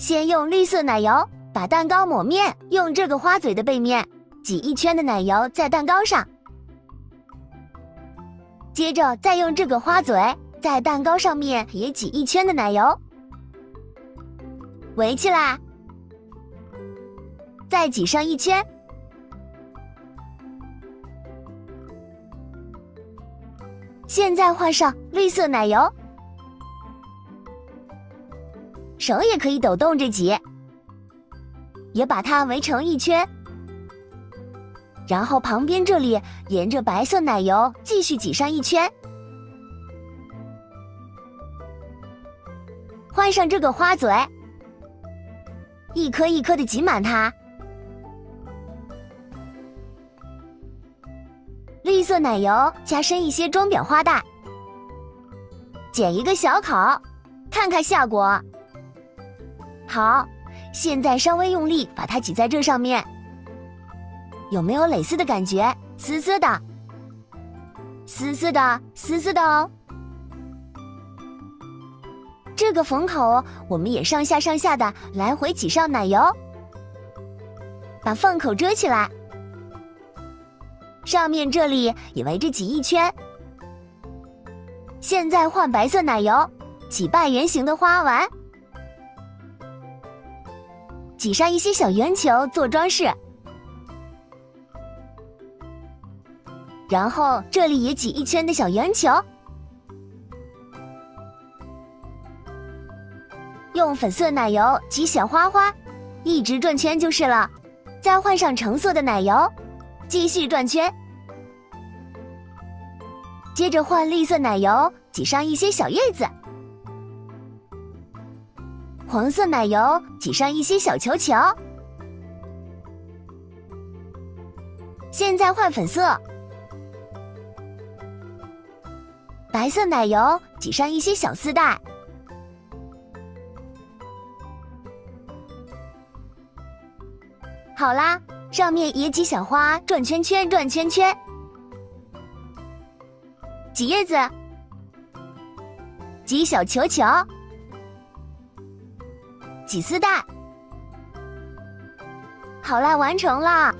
先用绿色奶油把蛋糕抹面，用这个花嘴的背面挤一圈的奶油在蛋糕上，接着再用这个花嘴在蛋糕上面也挤一圈的奶油，围起来，再挤上一圈。现在换上绿色奶油，手也可以抖动着挤，也把它围成一圈。然后旁边这里沿着白色奶油继续挤上一圈，换上这个花嘴，一颗一颗的挤满它。绿色奶油加深一些装裱花带，剪一个小口，看看效果。好，现在稍微用力把它挤在这上面，有没有蕾丝的感觉？丝丝的，丝丝的，丝丝的哦。这个缝口我们也上下上下的来回挤上奶油，把缝口遮起来。上面这里也围着挤一圈。现在换白色奶油，挤半圆形的花纹，挤上一些小圆球做装饰。然后这里也挤一圈的小圆球，用粉色奶油挤小花花，一直转圈就是了。再换上橙色的奶油。继续转圈，接着换绿色奶油挤上一些小叶子，黄色奶油挤上一些小球球。现在换粉色，白色奶油挤上一些小丝带。好啦。上面也挤小花，转圈圈，转圈圈，挤叶子，挤小球球，起丝带。好啦，完成啦。